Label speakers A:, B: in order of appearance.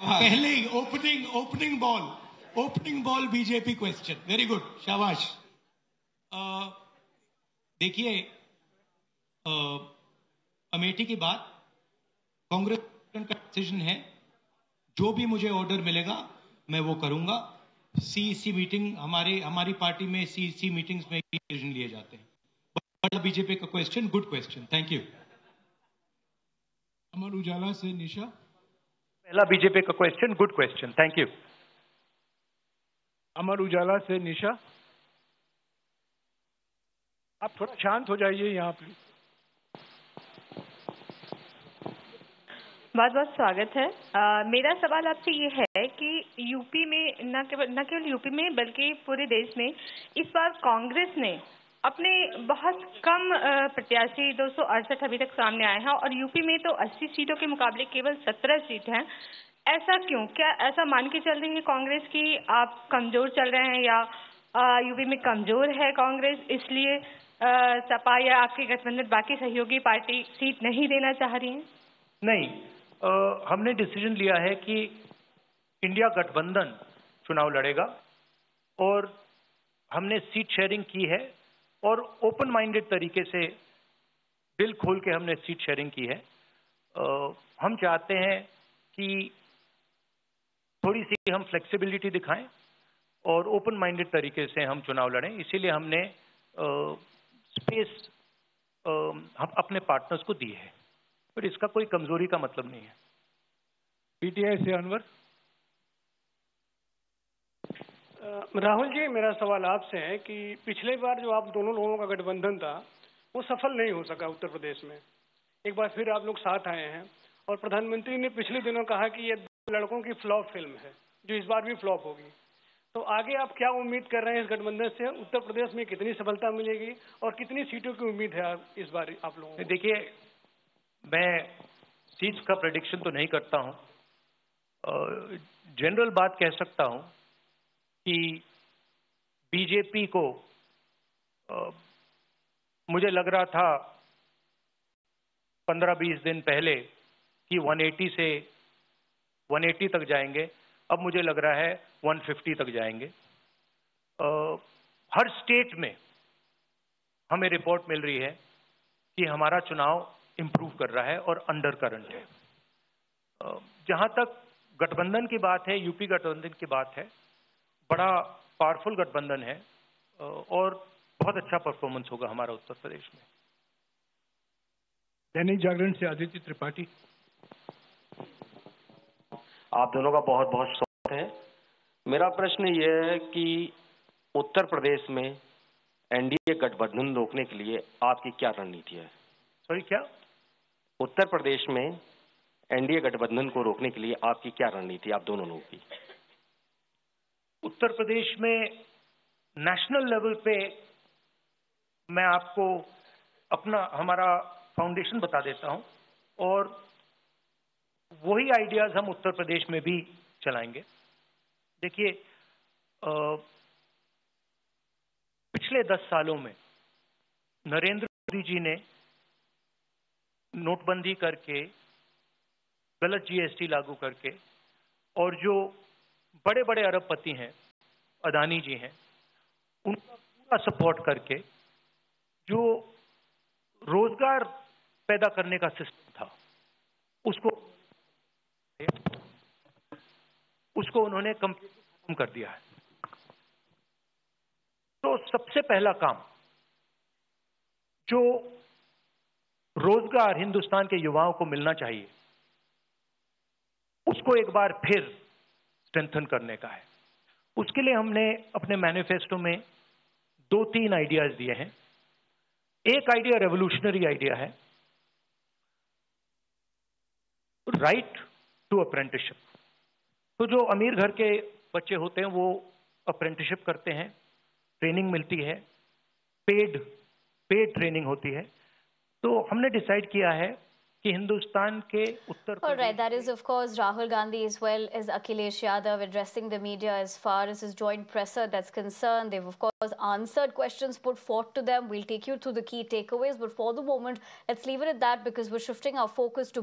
A: पहले ही opening opening ball opening ball BJP question very good शाबाश देखिए अ, अमेठी की बात कांग्रेस का डिसीज़न है। जो भी मुझे ऑर्डर मिलेगा मैं वो करूँगा। सीईसी मीटिंग हमारे हमारी पार्टी में सीईसी मीटिंग्स में डिसीज़न लिए जाते हैं। बड़ा बीजेपी का question good question thank you
B: Amar Ujala से निशा।
C: पहला बीजेपी का question good question thank you
B: Amar Ujala से निशा। आप थोड़ा शांत हो जाइए यहाँ प्लीज़
D: बहुत बहुत स्वागत है। अ, मेरा सवाल आपसे ये है कि यूपी में न केवल न केवल यूपी में बल्कि पूरे देश में इस बार कांग्रेस ने अपने बहुत कम प्रत्याशी दो अभी तक सामने आए हैं और यूपी में तो 80 सीटों के मुकाबले केवल 17 सीट हैं। ऐसा क्यों? क्या ऐसा मान के चल रही है कांग्रेस की आप कमज़ोर चल रहे हैं या यूपी में कमज़ोर है कांग्रेस इसलिए सपा या आपके गठबंधन बाकी सहयोगी पार्टी सीट नहीं देना चाह रही है?
C: नहीं अ, हमने डिसीज़न लिया है कि इंडिया गठबंधन चुनाव लड़ेगा और हमने सीट शेयरिंग की है और ओपन माइंडेड तरीके से दिल खोल के हमने सीट शेयरिंग की है। अ, हम चाहते हैं कि थोड़ी सी हम फ्लेक्सिबिलिटी दिखाएँ और ओपन माइंडेड तरीके से हम चुनाव लड़ें। इसीलिए हमने आ, स्पेस आ, हम अपने पार्टनर्स को दी है। पर इसका कोई कमज़ोरी का मतलब नहीं है।
B: पीटीआई से अनवर?
E: राहुल जी, मेरा सवाल आपसे है कि पिछले बार जो आप दोनों लोगों का गठबंधन था, वो सफल नहीं हो सका उत्तर प्रदेश में। एक बार फिर आप लोग साथ आए हैं और प्रधानमंत्री ने पिछले दिनों कहा कि ये लड़कों की फ्लॉप फ़िल्म है, जो इस बार भी फ्लॉप होगी। तो आगे आप क्या उम्मीद कर रहे हैं इस गठबंधन से? उत्तर प्रदेश में कितनी सफलता मिलेगी और कितनी सीटों की उम्मीद है इस बार आप लोगों
C: देखिए, मैं सीट्स का प्रेडिक्शन तो नहीं करता हूँ। जनरल बात कह सकता हूँ कि बीजेपी को अ, मुझे लग रहा था 15-20 दिन पहले कि 180 से 180 तक जाएँगे। अब मुझे लग रहा है 150 तक जाएँगे। अ, हर स्टेट में हमें रिपोर्ट मिल रही है कि हमारा चुनाव इंप्रूव कर रहा है और अंडर करंट है। जहाँ तक गठबंधन की बात है यूपी गठबंधन की बात है बड़ा पावरफुल गठबंधन है और बहुत अच्छा परफॉर्मेंस होगा हमारा उत्तर प्रदेश में।
B: दैनिक जागरण से आदित्य त्रिपाठी।
F: आप दोनों का बहुत बहुत स्वागत है। मेरा प्रश्न यह है कि उत्तर प्रदेश में एनडीए गठबंधन रोकने के लिए आपकी क्या रणनीति है?
C: सॉरी क्या?
F: उत्तर प्रदेश में एनडीए गठबंधन को रोकने के लिए आपकी क्या रणनीति आप दोनों लोगों की।
C: उत्तर प्रदेश में नेशनल लेवल पे मैं आपको अपना, हमारा फाउंडेशन बता देता हूँ और वही आइडियाज़ हम उत्तर प्रदेश में भी चलाएँगे। देखिए पिछले दस सालों में नरेंद्र मोदी जी ने नोटबंदी करके, गलत जीएसटी लागू करके और जो बड़े बड़े अरबपति हैं, अदानी जी हैं, उनका पूरा सपोर्ट करके जो रोज़गार पैदा करने का सिस्टम था, उसको उसको उन्होंने कंप्लीटली खत्म कर दिया है। तो सबसे पहला काम, जो रोज़गार हिंदुस्तान के युवाओं को मिलना चाहिए, उसको एक बार फिर स्ट्रेंथन करने का है। उसके लिए हमने अपने मैनिफेस्टो में दो तीन आइडियाज़ दिए हैं। एक आइडिया रेवोल्यूशनरी आइडिया है राइट टू अप्रेंटिसशिप तो जो अमीर घर के बच्चे होते हैं, वो अप्रेंटिसशिप करते हैं ट्रेनिंग मिलती है पेड पेड ट्रेनिंग होती है। तो हमने डिसाइड किया है
G: All right, that is, of course, Rahul Gandhi as well as Akhilesh Yadav addressing the media as far as his joint presser that's concerned. They've, of course, answered questions put forth to them. We'll take you through the key takeaways. But for the moment, let's leave it at that because we're shifting our focus to